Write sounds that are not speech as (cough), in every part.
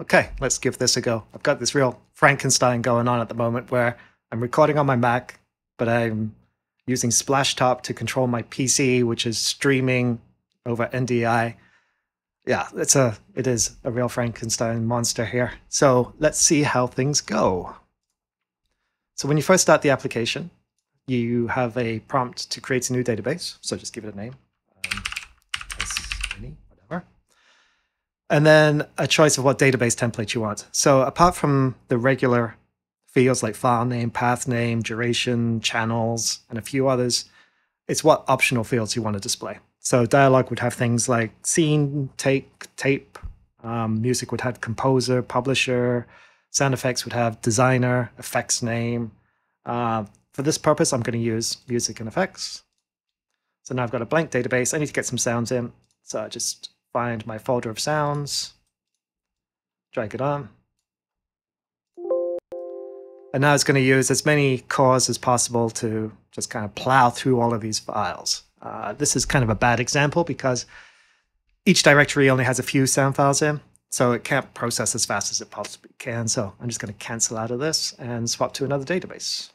Okay, let's give this a go. I've got this real Frankenstein going on at the moment where I'm recording on my Mac, but I'm using Splashtop to control my PC, which is streaming over NDI. Yeah, it's a it is a real Frankenstein monster here. So let's see how things go. So when you first start the application, you have a prompt to create a new database. So just give it a name, um, whatever, and then a choice of what database template you want. So apart from the regular fields like file name, path name, duration, channels, and a few others, it's what optional fields you want to display. So dialogue would have things like scene, take, tape. Um, music would have composer, publisher. Sound effects would have designer, effects name. Uh, for this purpose, I'm going to use music and effects. So now I've got a blank database. I need to get some sounds in. So I just find my folder of sounds, drag it on. And now it's going to use as many cores as possible to just kind of plow through all of these files. Uh, this is kind of a bad example because each directory only has a few sound files in, so it can't process as fast as it possibly can. So I'm just going to cancel out of this and swap to another database.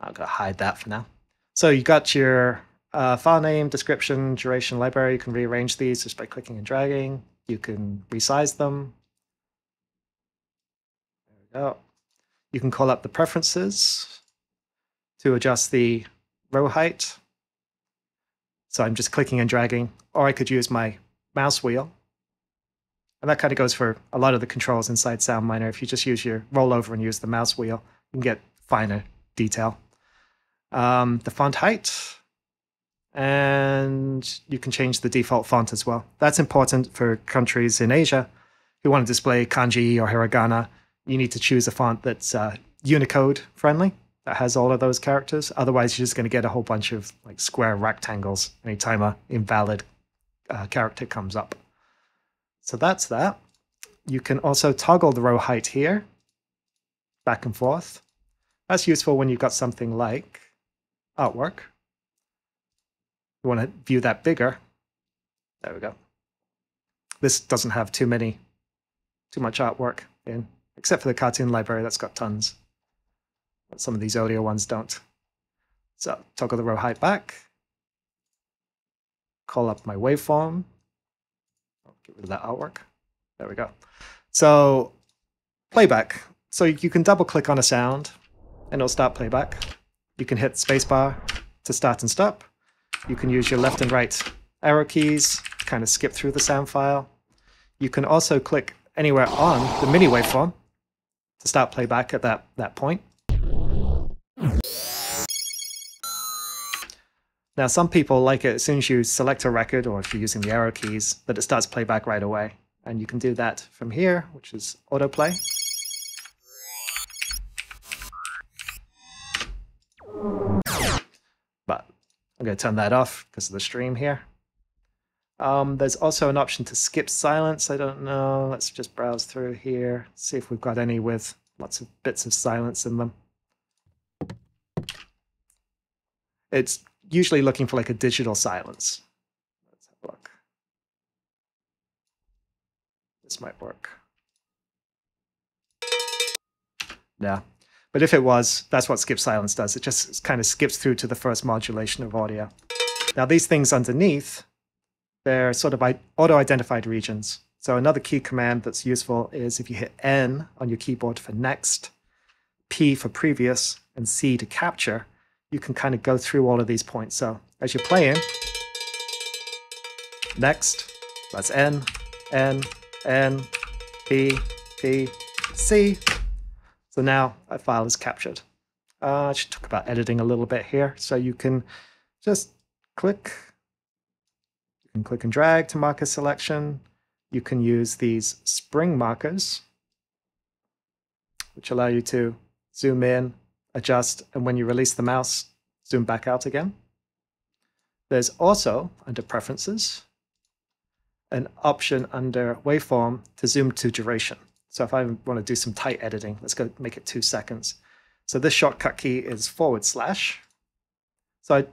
I'm going to hide that for now. So you got your uh, file name, description, duration, library. You can rearrange these just by clicking and dragging. You can resize them. There we go. You can call up the preferences to adjust the row height. So I'm just clicking and dragging, or I could use my mouse wheel. And that kind of goes for a lot of the controls inside SoundMiner. If you just use your rollover and use the mouse wheel, you can get finer detail. Um, the font height, and you can change the default font as well. That's important for countries in Asia who want to display kanji or hiragana you need to choose a font that's uh, Unicode friendly that has all of those characters. Otherwise, you're just going to get a whole bunch of like square rectangles anytime a invalid uh, character comes up. So that's that. You can also toggle the row height here, back and forth. That's useful when you've got something like artwork. You want to view that bigger. There we go. This doesn't have too many, too much artwork in except for the cartoon library that's got tons. But some of these earlier ones don't. So toggle the row height back, call up my waveform, get rid of that artwork. There we go. So playback. So you can double click on a sound and it'll start playback. You can hit spacebar to start and stop. You can use your left and right arrow keys to kind of skip through the sound file. You can also click anywhere on the mini waveform to start playback at that, that point. Now, some people like it as soon as you select a record, or if you're using the arrow keys, that it starts playback right away. And you can do that from here, which is autoplay. But I'm going to turn that off because of the stream here. Um, there's also an option to skip silence. I don't know. Let's just browse through here, see if we've got any with lots of bits of silence in them. It's usually looking for like a digital silence. Let's have a look. This might work. Yeah. But if it was, that's what skip silence does. It just kind of skips through to the first modulation of audio. Now these things underneath they're sort of auto-identified regions. So another key command that's useful is if you hit N on your keyboard for next, P for previous, and C to capture, you can kind of go through all of these points. So as you're playing, next, that's N, N, N, P, P, C. So now a file is captured. Uh, I should talk about editing a little bit here. So you can just click you can click and drag to mark a selection. You can use these spring markers, which allow you to zoom in, adjust, and when you release the mouse, zoom back out again. There's also, under Preferences, an option under Waveform to zoom to duration. So if I want to do some tight editing, let's go make it two seconds. So this shortcut key is forward slash. So I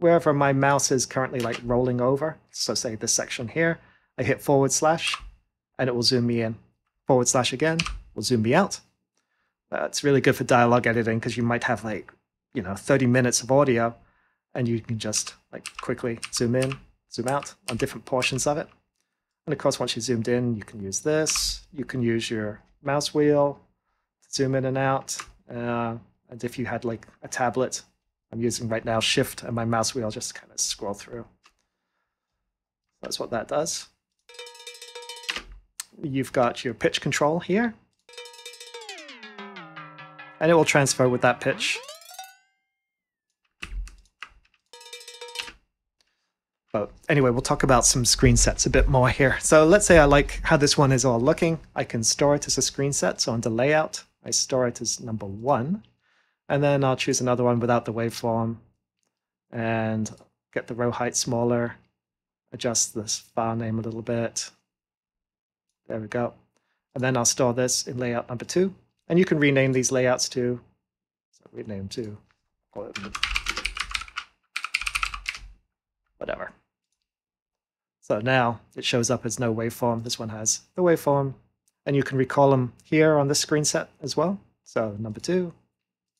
wherever my mouse is currently like rolling over, so say this section here, I hit forward slash, and it will zoom me in. Forward slash again will zoom me out. That's really good for dialogue editing because you might have like, you know, 30 minutes of audio and you can just like quickly zoom in, zoom out on different portions of it. And of course, once you zoomed in, you can use this. You can use your mouse wheel to zoom in and out. Uh, and if you had like a tablet, I'm using right now Shift and my mouse wheel just kind of scroll through. That's what that does. You've got your pitch control here. And it will transfer with that pitch. But anyway, we'll talk about some screen sets a bit more here. So let's say I like how this one is all looking. I can store it as a screen set. So under layout, I store it as number one. And then I'll choose another one without the waveform and get the row height smaller, adjust this file name a little bit. There we go. And then I'll store this in layout number two. And you can rename these layouts too. So rename to whatever. So now it shows up as no waveform. This one has the waveform. And you can recall them here on this screen set as well. So number two,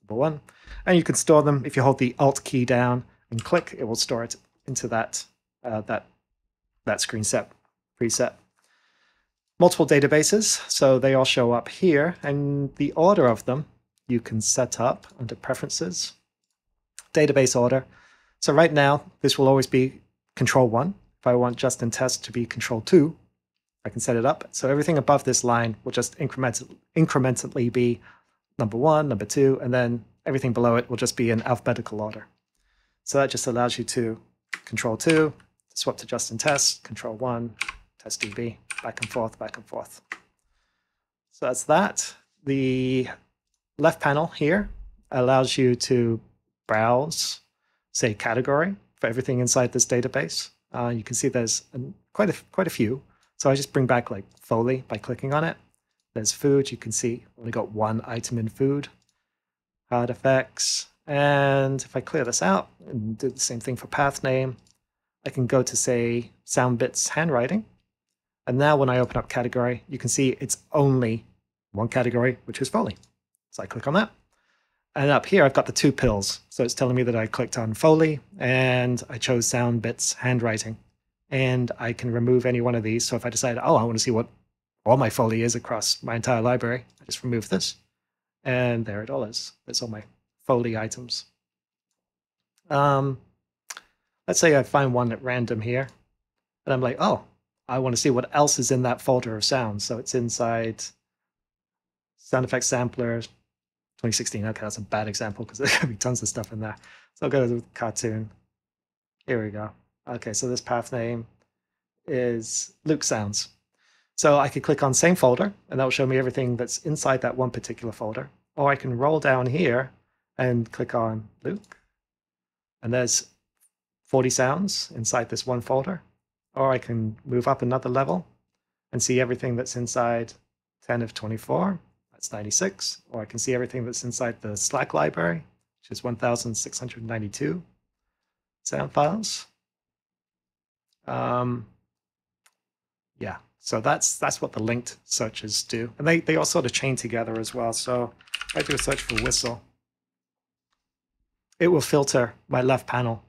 number one. And you can store them if you hold the Alt key down and click, it will store it into that, uh, that, that screen set preset. Multiple databases, so they all show up here. And the order of them you can set up under Preferences, Database Order. So right now, this will always be Control 1. If I want just in test to be Control 2, I can set it up. So everything above this line will just incrementally, incrementally be number 1, number 2, and then everything below it will just be in alphabetical order. So that just allows you to Control 2, swap to just in test, Control 1, test DB, back and forth, back and forth. So that's that. The left panel here allows you to browse say, category for everything inside this database. Uh, you can see there's an, quite, a, quite a few. So I just bring back like Foley by clicking on it. There's food. You can see only got one item in food. Hard effects. And if I clear this out and do the same thing for path name, I can go to say sound bits handwriting. And now when I open up category, you can see it's only one category, which is Foley. So I click on that. And up here, I've got the two pills. So it's telling me that I clicked on Foley and I chose sound bits handwriting. And I can remove any one of these. So if I decide, oh, I want to see what all my Foley is across my entire library, I just remove this. And there it all is. There's all my Foley items. Um, let's say I find one at random here. And I'm like, oh, I want to see what else is in that folder of sounds. So it's inside sound effects sampler, 2016. Okay, that's a bad example because (laughs) there's gonna be tons of stuff in there. So I'll go to the cartoon. Here we go. Okay, so this path name is Luke Sounds. So I could click on same folder and that will show me everything that's inside that one particular folder. Or I can roll down here and click on Luke. And there's 40 sounds inside this one folder. Or I can move up another level and see everything that's inside 10 of 24 that's 96. Or I can see everything that's inside the Slack library, which is 1,692 sound files. Um, yeah, so that's that's what the linked searches do. And they, they all sort of chain together as well. So if I do a search for whistle, it will filter my left panel.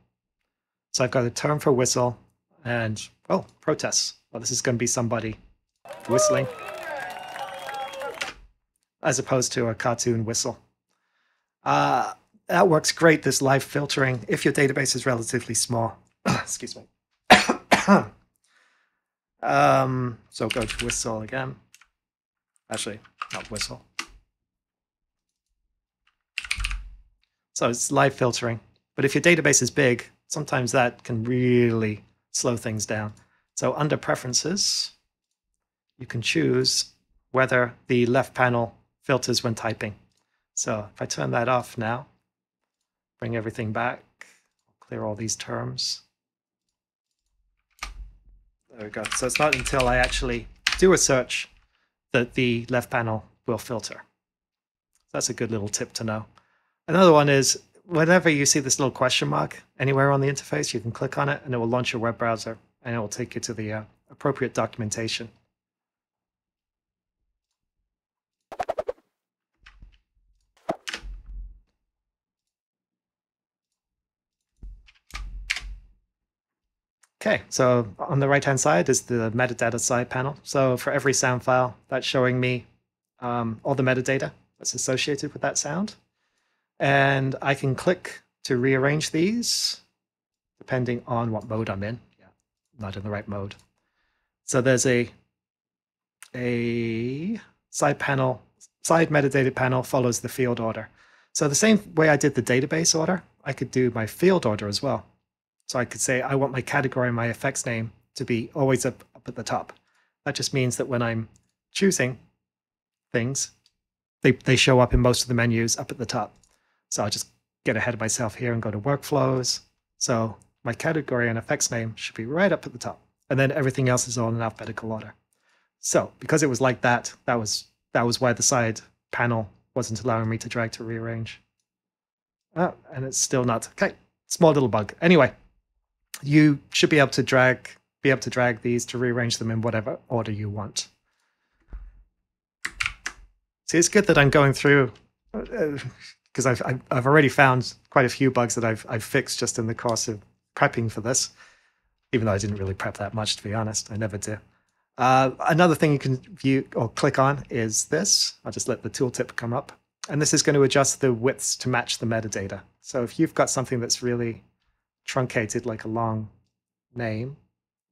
So I've got a term for whistle and, oh, protests. Well, this is going to be somebody whistling as opposed to a cartoon whistle. Uh, that works great, this live filtering, if your database is relatively small. (coughs) Excuse me. (coughs) um, so go to whistle again. Actually, not whistle. So it's live filtering. But if your database is big, sometimes that can really slow things down. So under preferences, you can choose whether the left panel filters when typing. So if I turn that off now, bring everything back, clear all these terms. There we go. So it's not until I actually do a search that the left panel will filter. That's a good little tip to know. Another one is whenever you see this little question mark anywhere on the interface, you can click on it and it will launch your web browser and it will take you to the uh, appropriate documentation. Okay, so on the right hand side is the metadata side panel. So for every sound file, that's showing me um, all the metadata that's associated with that sound. And I can click to rearrange these depending on what mode I'm in. Yeah, not in the right mode. So there's a a side panel, side metadata panel follows the field order. So the same way I did the database order, I could do my field order as well. So I could say I want my category and my effects name to be always up, up at the top. That just means that when I'm choosing things, they, they show up in most of the menus up at the top. So I'll just get ahead of myself here and go to workflows. So my category and effects name should be right up at the top. And then everything else is all in alphabetical order. So because it was like that, that was that was why the side panel wasn't allowing me to drag to rearrange. Oh, and it's still not. Okay, small little bug. Anyway, you should be able to drag be able to drag these to rearrange them in whatever order you want. See, it's good that I'm going through because uh, I've I've already found quite a few bugs that I've I've fixed just in the course of prepping for this. Even though I didn't really prep that much, to be honest, I never do. Uh, another thing you can view or click on is this. I'll just let the tooltip come up. And this is going to adjust the widths to match the metadata. So if you've got something that's really truncated, like a long name,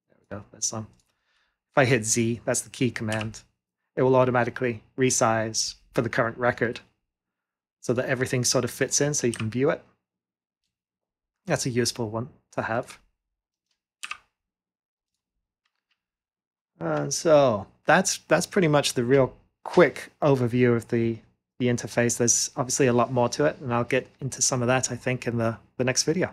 there we go, that's some. If I hit Z, that's the key command, it will automatically resize for the current record so that everything sort of fits in so you can view it. That's a useful one to have. And so that's that's pretty much the real quick overview of the the interface. There's obviously a lot more to it, and I'll get into some of that I think in the the next video.